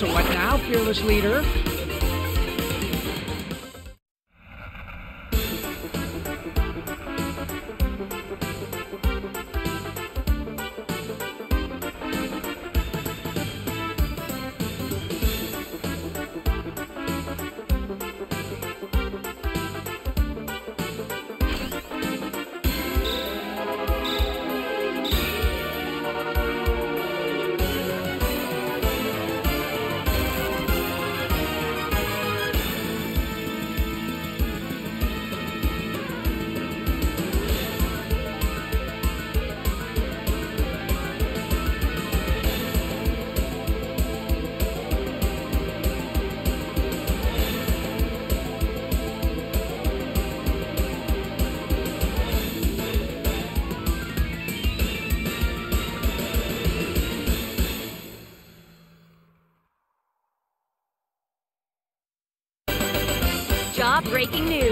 So what now, fearless leader? Breaking news.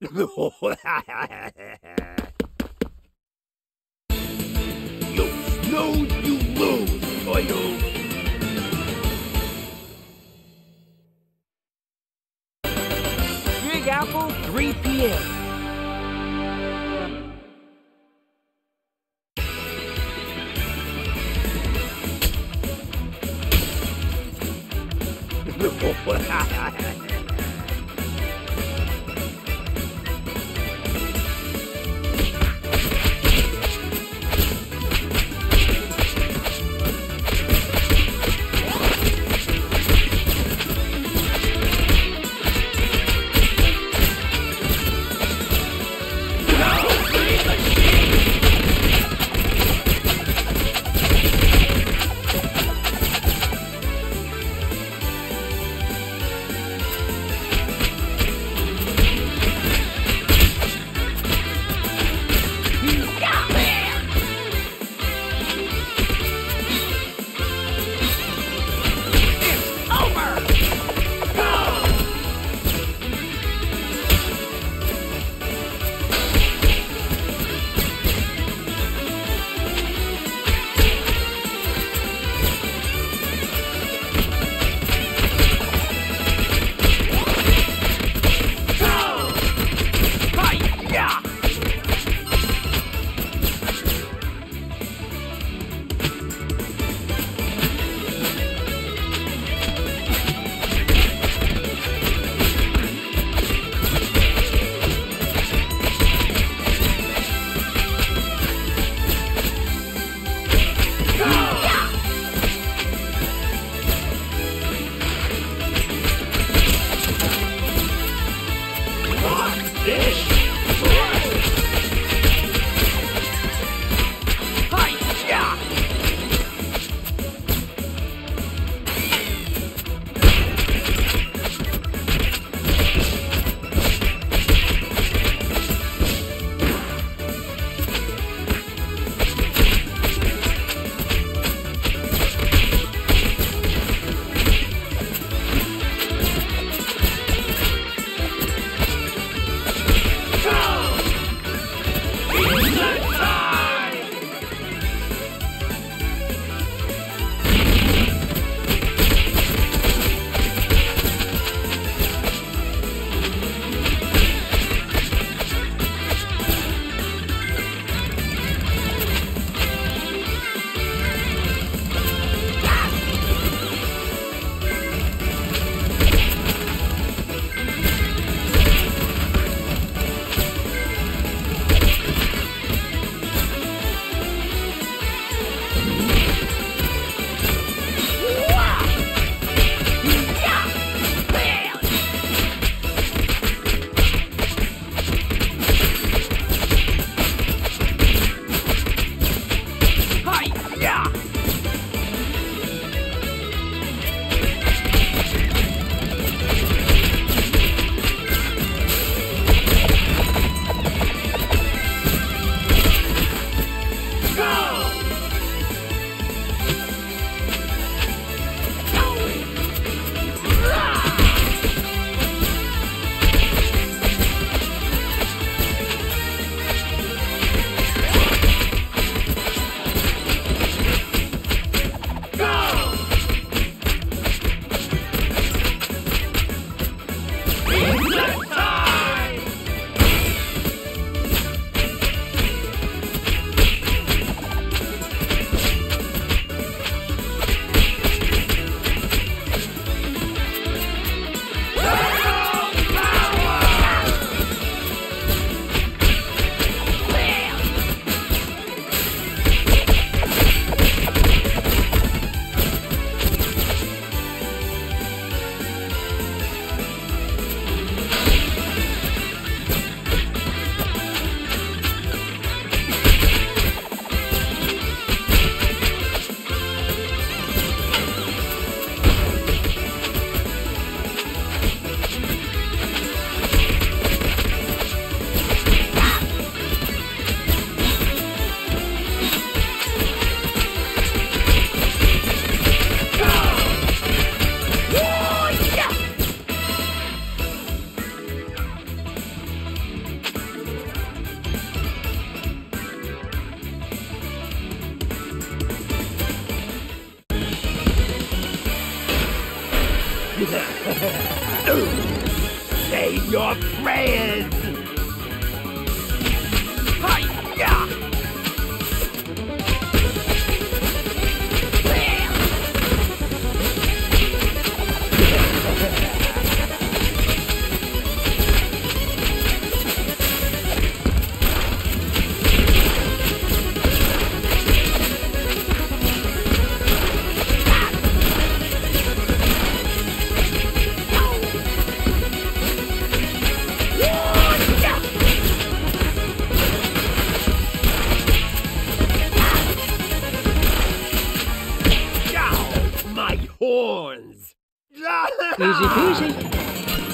you snooze, you lose, Toyo. Big Easy peasy.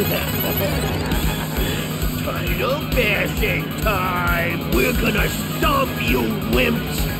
Tidal bashing time! We're gonna stomp you wimps!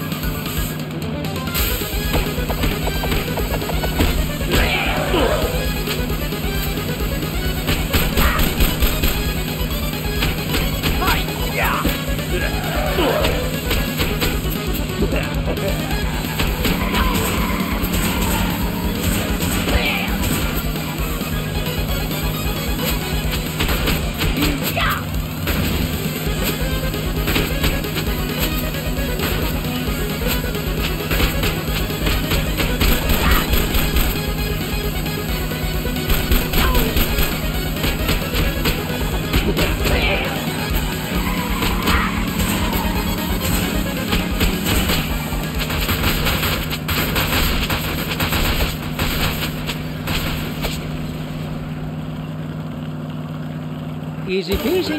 Easy peasy.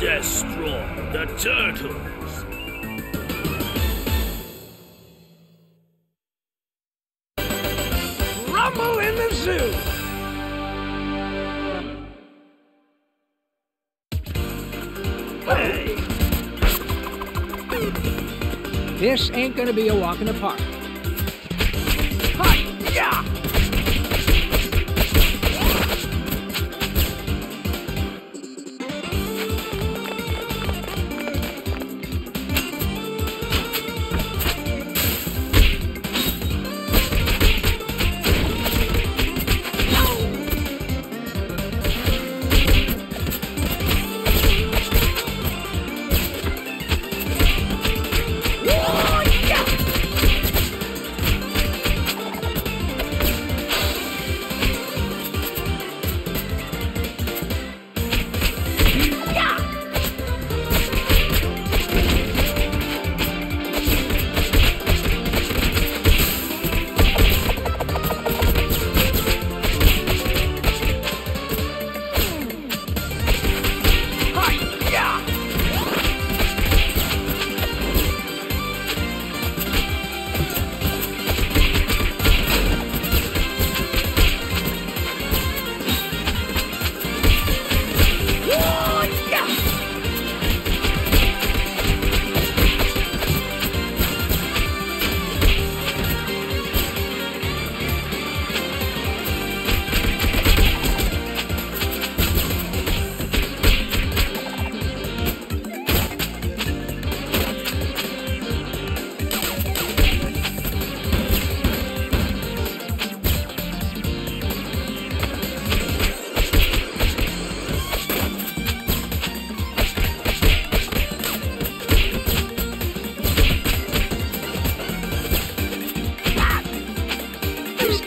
Destroy the turtles! Rumble in the zoo. This ain't gonna be a walk in the park.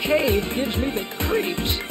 Cave gives me the creeps.